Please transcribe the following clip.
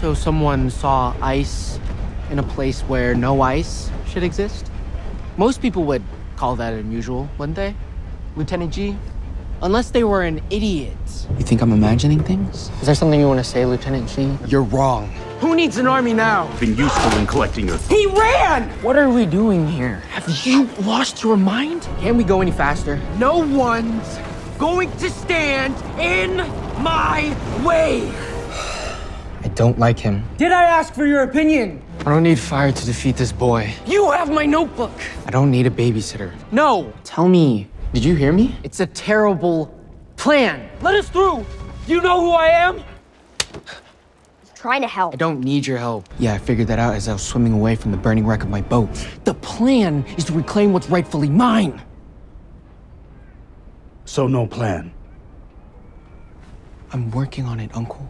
So someone saw ice in a place where no ice should exist? Most people would call that unusual, wouldn't they? Lieutenant Jee? Unless they were an idiot. You think I'm imagining things? Is there something you want to say, Lieutenant Jee? You're wrong. Who needs an army now? Been useful in collecting a He ran! What are we doing here? Have you lost your mind? Can't we go any faster? No one's going to stand in my way! I don't like him. Did I ask for your opinion? I don't need fire to defeat this boy. You have my notebook! I don't need a babysitter. No! Tell me, did you hear me? It's a terrible plan. Let us through! Do you know who I am? Trying to help. I don't need your help. Yeah, I figured that out as I was swimming away from the burning wreck of my boat. The plan is to reclaim what's rightfully mine. so no plan. I'm working on it, Uncle.